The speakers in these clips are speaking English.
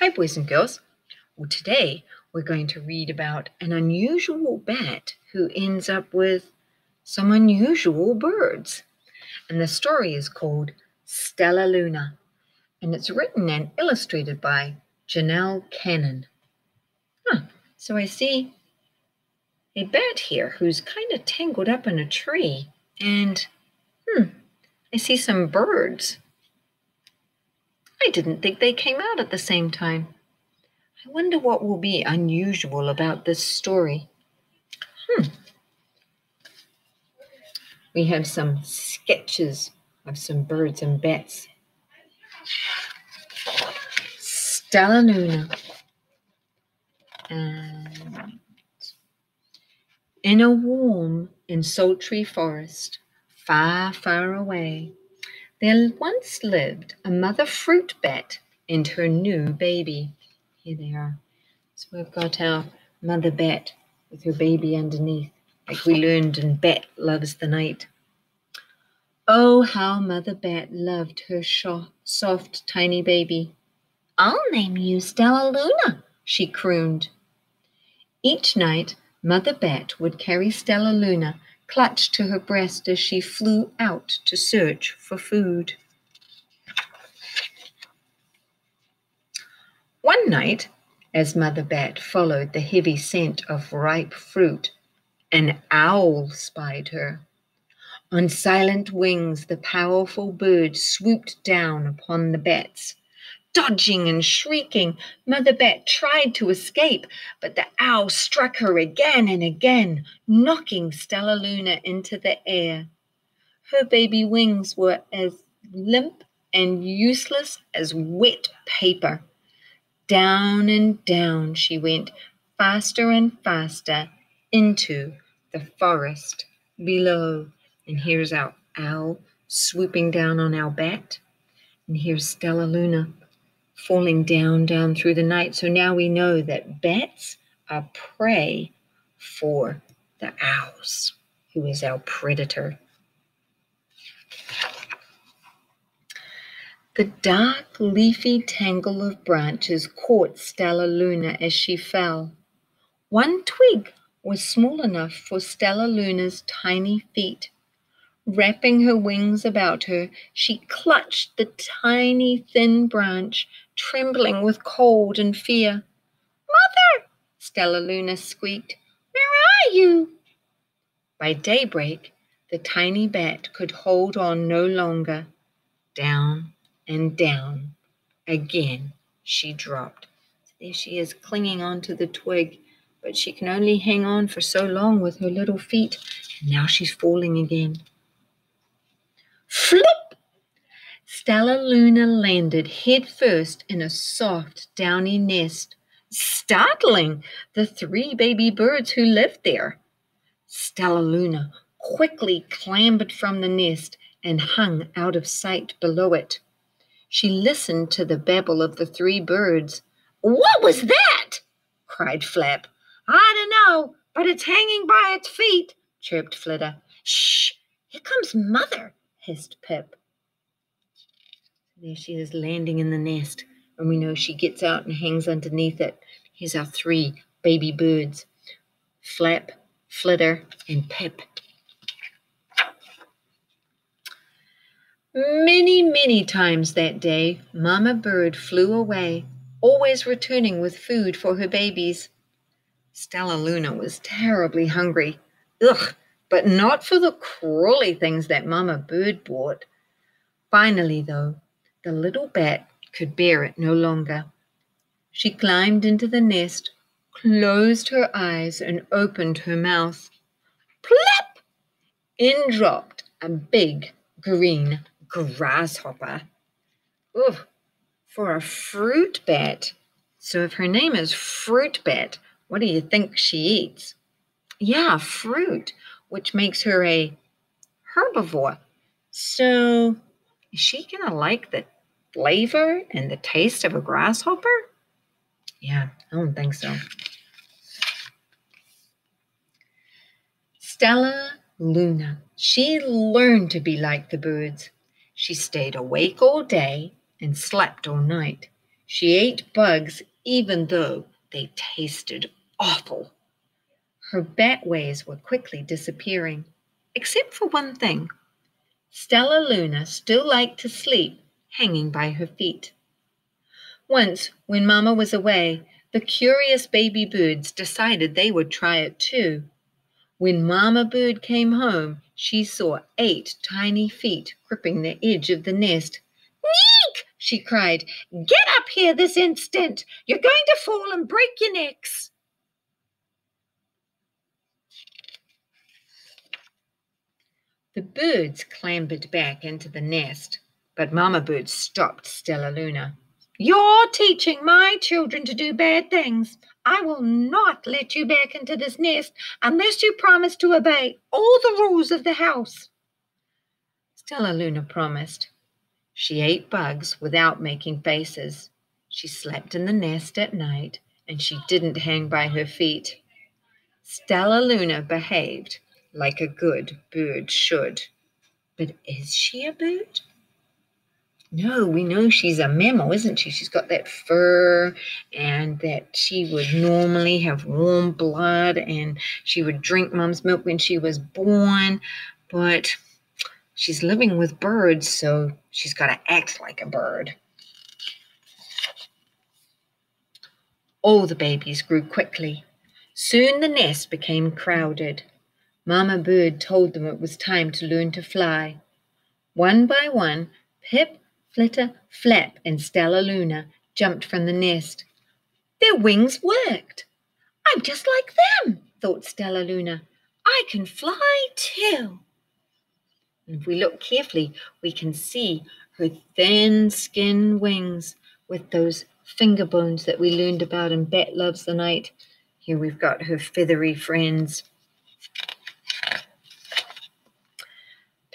Hi, boys and girls. Well, today we're going to read about an unusual bat who ends up with some unusual birds. And the story is called Stellaluna, and it's written and illustrated by Janell Cannon. Huh, so I see a bat here who's kind of tangled up in a tree, and hmm, I see some birds. I didn't think they came out at the same time. I wonder what will be unusual about this story. Hmm. We have some sketches of some birds and bats. Stellaluna. And in a warm and sultry forest, far, far away, there once lived a mother fruit bat and her new baby. Here they are. So we've got our mother bat with her baby underneath, like we learned in Bat Loves the Night. Oh, how Mother Bat loved her soft, tiny baby. I'll name you Stellaluna, she crooned. Each night, Mother Bat would carry Stellaluna clutched to her breast as she flew out to search for food. One night, as Mother Bat followed the heavy scent of ripe fruit, an owl spied her. On silent wings, the powerful bird swooped down upon the bats. Dodging and shrieking, Mother Bat tried to escape, but the owl struck her again and again, knocking Stellaluna into the air. Her baby wings were as limp and useless as wet paper. Down and down she went, faster and faster, into the forest below. And here's our owl swooping down on our bat. And here's Stellaluna falling down, down through the night. So now we know that bats are prey for the owls, who is our predator. The dark, leafy tangle of branches caught Stellaluna as she fell. One twig was small enough for Stellaluna's tiny feet. Wrapping her wings about her, she clutched the tiny, thin branch, trembling with cold and fear. Mother, Stellaluna squeaked, where are you? By daybreak, the tiny bat could hold on no longer. Down and down, again she dropped. There she is, clinging onto the twig, but she can only hang on for so long with her little feet. Now she's falling again. Flip! Stellaluna landed head first in a soft, downy nest, startling the three baby birds who lived there. Stellaluna quickly clambered from the nest and hung out of sight below it. She listened to the babble of the three birds. What was that? cried Flap. I don't know, but it's hanging by its feet, chirped Flitter. Shh! Here comes Mother, hissed Pip. There she is landing in the nest, and we know she gets out and hangs underneath it. Here's our three baby birds Flap, Flitter, and Pip. Many, many times that day, Mama Bird flew away, always returning with food for her babies. Stellaluna was terribly hungry. Ugh! But not for the crawly things that Mamma Bird brought. Finally, though, the little bat could bear it no longer. She climbed into the nest, closed her eyes, and opened her mouth. Plop! In dropped a big green grasshopper. Ugh, for a fruit bat. So if her name is Fruit Bat, what do you think she eats? Yeah, fruit which makes her a herbivore. So, is she going to like the flavor and the taste of a grasshopper? Yeah, I don't think so. Stella Luna. She learned to be like the birds. She stayed awake all day and slept all night. She ate bugs even though they tasted awful. Her bat ways were quickly disappearing, except for one thing. Stellaluna still liked to sleep hanging by her feet. Once, when Mama was away, the curious baby birds decided they would try it too. When Mama Bird came home, she saw eight tiny feet gripping the edge of the nest. Neek! she cried. Get up here this instant! You're going to fall and break your necks! The birds clambered back into the nest, but Mama Bird stopped Stellaluna. You're teaching my children to do bad things. I will not let you back into this nest unless you promise to obey all the rules of the house. Stellaluna promised. She ate bugs without making faces. She slept in the nest at night and she didn't hang by her feet. Stellaluna behaved like a good bird should. But is she a bird? No, we know she's a mammal, isn't she? She's got that fur and that she would normally have warm blood and she would drink mom's milk when she was born. But she's living with birds, so she's got to act like a bird. All the babies grew quickly. Soon the nest became crowded. Mama Bird told them it was time to learn to fly. One by one, Pip Flitter, Flap, and Stellaluna jumped from the nest. Their wings worked. I'm just like them, thought Stellaluna. I can fly too. if we look carefully, we can see her thin skin wings with those finger bones that we learned about in Bat Loves the Night. Here we've got her feathery friends.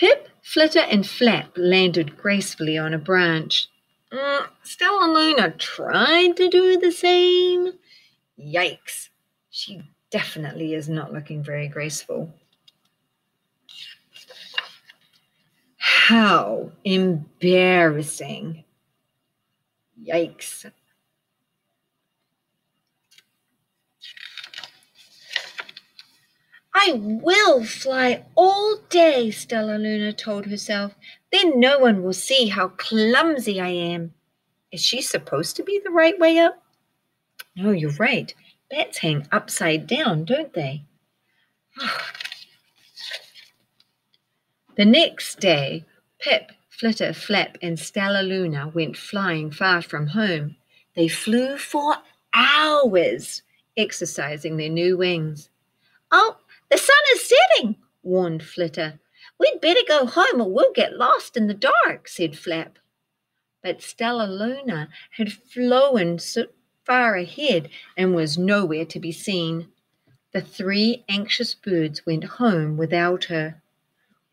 Pip Flitter and Flap landed gracefully on a branch. Mm, Stellaluna tried to do the same. Yikes. She definitely is not looking very graceful. How embarrassing. Yikes. I will fly all day, Stellaluna told herself. Then no one will see how clumsy I am. Is she supposed to be the right way up? No, you're right. Bats hang upside down, don't they? the next day, Pip, Flitter, Flap, and Stellaluna went flying far from home. They flew for hours, exercising their new wings. Oh, the sun is setting, warned Flitter. We'd better go home or we'll get lost in the dark, said Flap. But Stellaluna had flown so far ahead and was nowhere to be seen. The three anxious birds went home without her.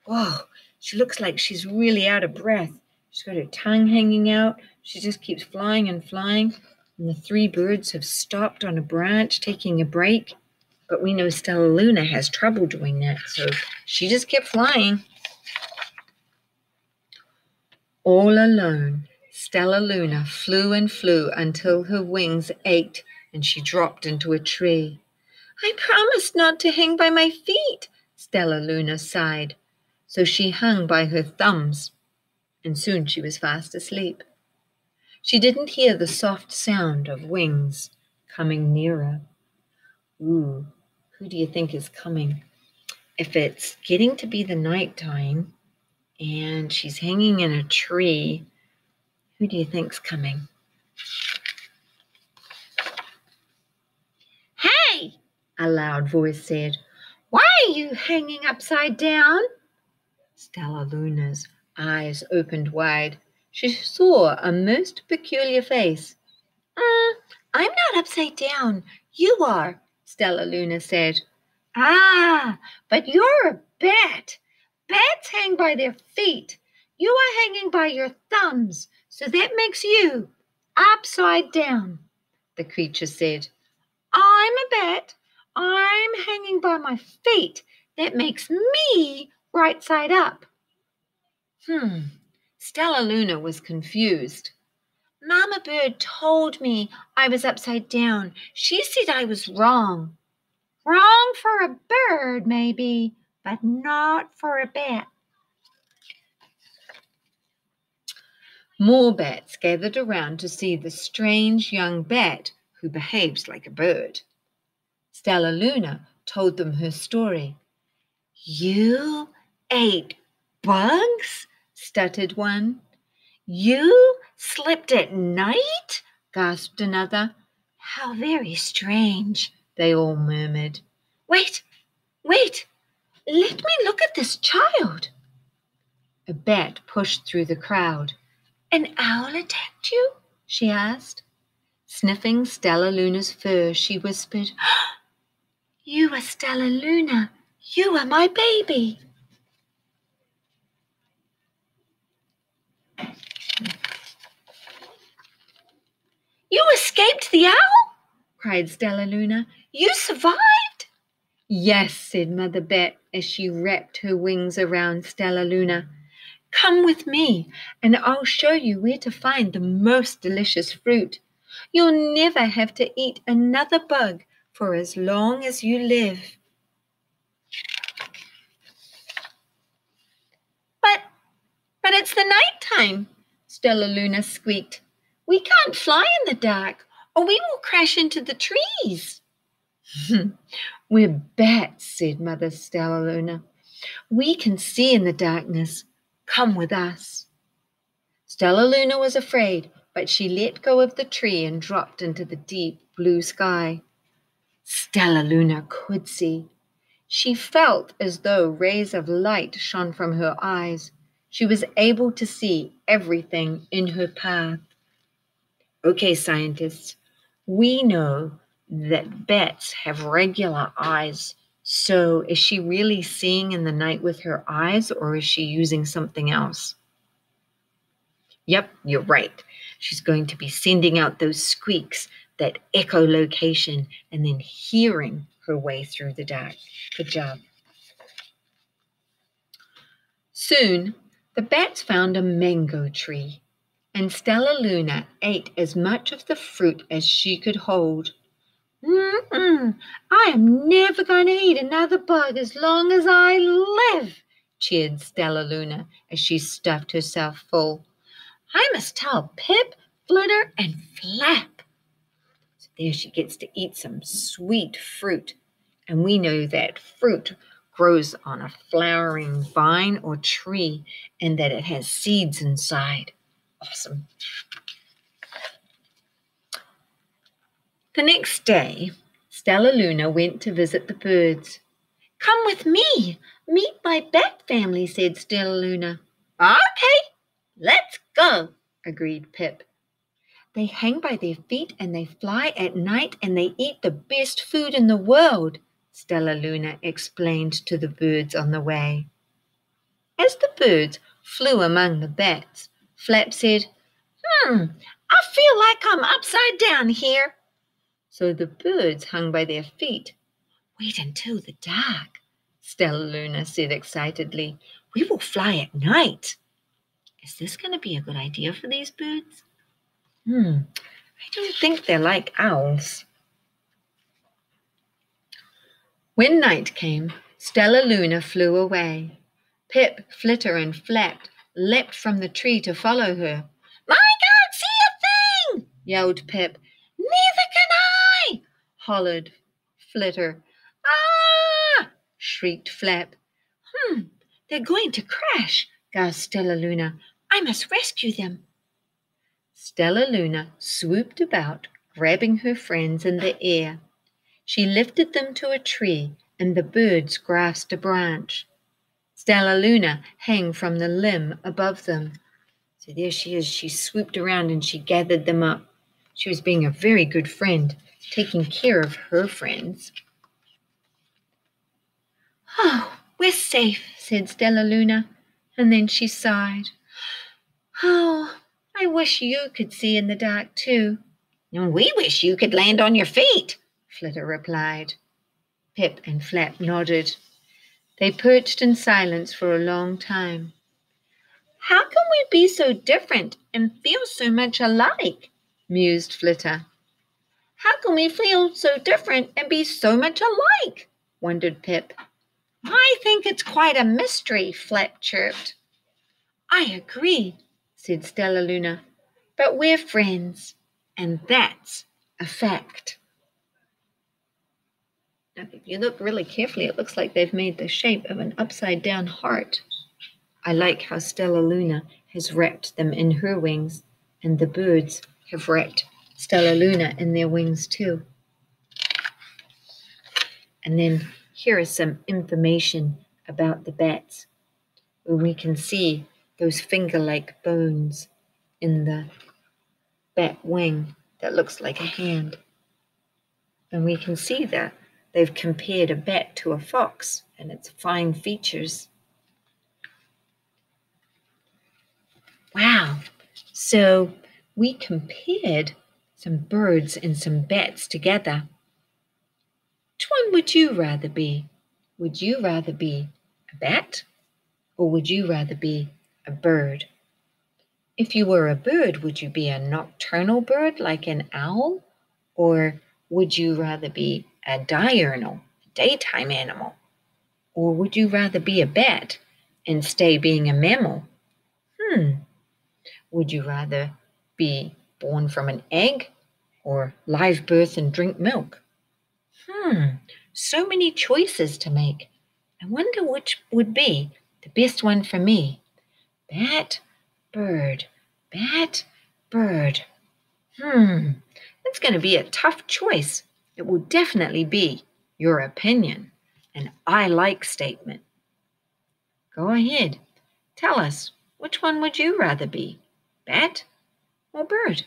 Whoa, she looks like she's really out of breath. She's got her tongue hanging out. She just keeps flying and flying. And the three birds have stopped on a branch, taking a break. But we know Stellaluna has trouble doing that, so she just kept flying. All alone, Stellaluna flew and flew until her wings ached and she dropped into a tree. I promised not to hang by my feet, Stellaluna sighed. So she hung by her thumbs, and soon she was fast asleep. She didn't hear the soft sound of wings coming nearer. Ooh, who do you think is coming? If it's getting to be the nighttime and she's hanging in a tree, who do you think's coming? Hey, a loud voice said. Why are you hanging upside down? Stellaluna's eyes opened wide. She saw a most peculiar face. Uh, I'm not upside down. You are, Stellaluna said. Ah, but you're a bat. Bats hang by their feet. You are hanging by your thumbs, so that makes you upside down, the creature said. I'm a bat. I'm hanging by my feet. That makes me right side up. Hmm. Stellaluna was confused. Mama Bird told me I was upside down. She said I was wrong. Wrong for a bird, maybe, but not for a bat. More bats gathered around to see the strange young bat who behaves like a bird. Stellaluna told them her story. You ate bugs? stuttered one. You slept at night? gasped another. How very strange, they all murmured. Wait, wait, let me look at this child. A bat pushed through the crowd. An owl attacked you? she asked. Sniffing Stellaluna's fur, she whispered, You are Stellaluna. You are my baby. You escaped the owl? cried Stellaluna. You survived? Yes, said Mother Bet as she wrapped her wings around Stellaluna. Come with me, and I'll show you where to find the most delicious fruit. You'll never have to eat another bug for as long as you live. But, but it's the night time, Stellaluna squeaked. We can't fly in the dark, or we will crash into the trees. We're bats, said Mother Stellaluna. We can see in the darkness. Come with us. Stellaluna was afraid, but she let go of the tree and dropped into the deep blue sky. Stellaluna could see. She felt as though rays of light shone from her eyes. She was able to see everything in her path. Okay, scientists, we know that bats have regular eyes so, is she really seeing in the night with her eyes or is she using something else? Yep, you're right. She's going to be sending out those squeaks, that echolocation, and then hearing her way through the dark. Good job. Soon, the bats found a mango tree, and Stellaluna ate as much of the fruit as she could hold. Mm-mm, I am never going to eat another bug as long as I live, cheered Stellaluna as she stuffed herself full. I must tell Pip, Flitter, and Flap. So there she gets to eat some sweet fruit. And we know that fruit grows on a flowering vine or tree and that it has seeds inside. Awesome. The next day, Stellaluna went to visit the birds. Come with me. Meet my bat family, said Stellaluna. Okay, let's go, agreed Pip. They hang by their feet and they fly at night and they eat the best food in the world, Stellaluna explained to the birds on the way. As the birds flew among the bats, Flap said, Hmm, I feel like I'm upside down here. So the birds hung by their feet. Wait until the dark, Stellaluna said excitedly. We will fly at night. Is this going to be a good idea for these birds? Hmm, I don't think they're like owls. When night came, Stellaluna flew away. Pip, Flitter, and Flap leapt from the tree to follow her. I can't see a thing, yelled Pip. Neither can I, hollered Flitter. Ah! shrieked Flap. Hmm, they're going to crash, gasped Stellaluna. I must rescue them. Stellaluna swooped about, grabbing her friends in the air. She lifted them to a tree, and the birds grasped a branch. Stellaluna hung from the limb above them. So there she is. She swooped around and she gathered them up. She was being a very good friend taking care of her friends. Oh, we're safe, said Stellaluna, and then she sighed. Oh, I wish you could see in the dark too. And we wish you could land on your feet, Flitter replied. Pip and Flap nodded. They perched in silence for a long time. How can we be so different and feel so much alike? mused Flitter. How can we feel so different and be so much alike? wondered Pip. I think it's quite a mystery, Flap chirped. I agree, said Stellaluna, But we're friends, and that's a fact. If you look really carefully, it looks like they've made the shape of an upside down heart. I like how Stellaluna has wrapped them in her wings, and the birds have wrapped Stellaluna in their wings too. And then here is some information about the bats. When we can see those finger like bones in the bat wing that looks like a hand. And we can see that they've compared a bat to a fox and its fine features. Wow. So we compared some birds and some bats together. Which one would you rather be? Would you rather be a bat or would you rather be a bird? If you were a bird, would you be a nocturnal bird like an owl? Or would you rather be a diurnal, daytime animal? Or would you rather be a bat and stay being a mammal? Hmm. Would you rather be born from an egg or live birth and drink milk? Hmm. So many choices to make. I wonder which would be the best one for me. Bat, bird, bat, bird. Hmm, that's going to be a tough choice. It will definitely be your opinion, an I like statement. Go ahead. Tell us, which one would you rather be, bat or bird?